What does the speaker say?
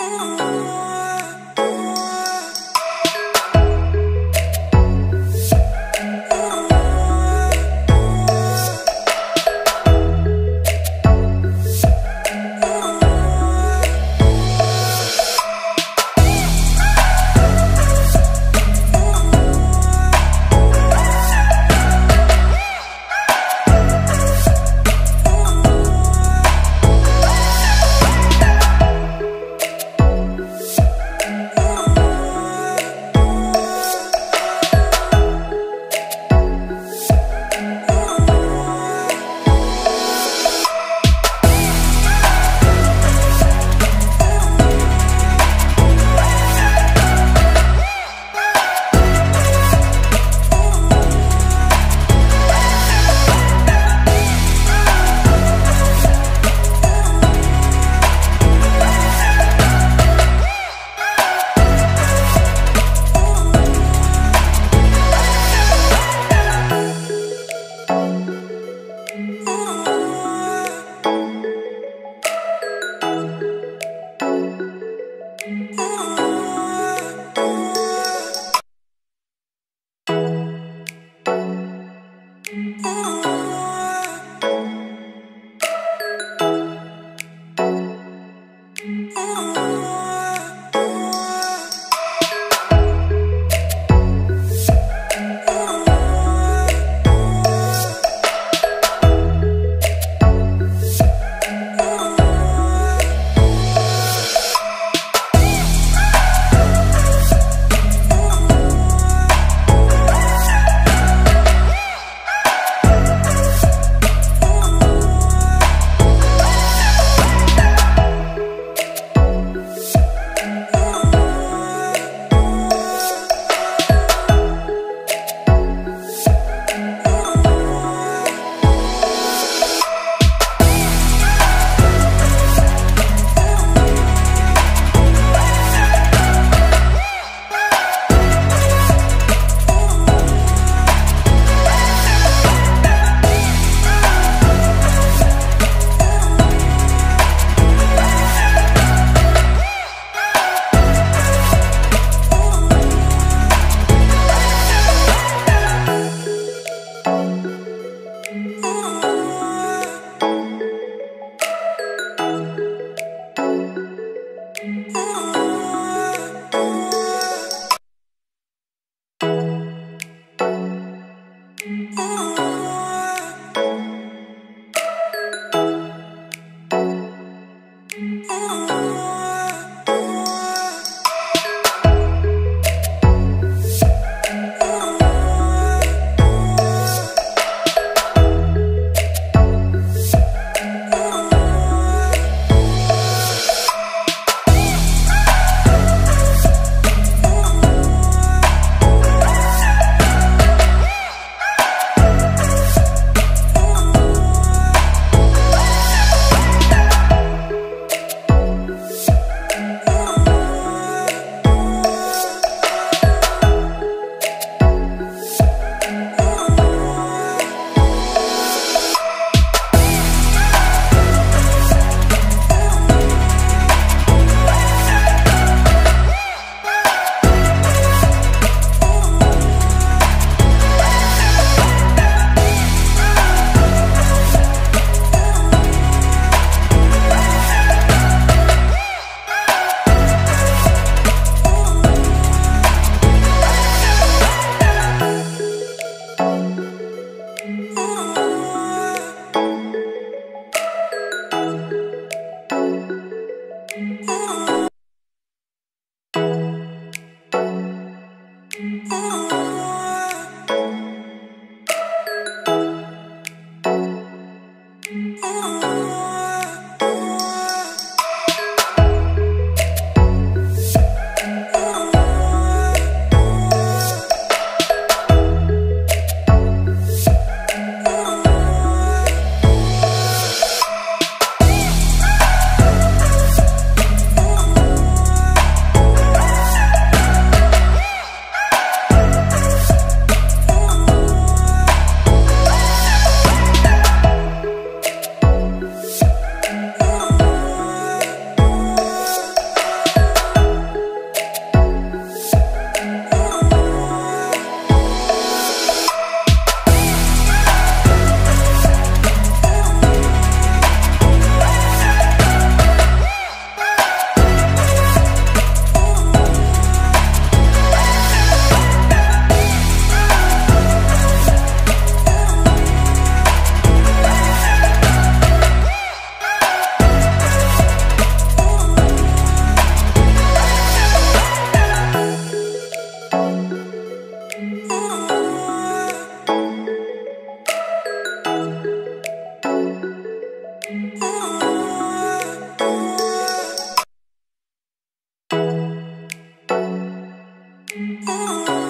Oh. Ooh.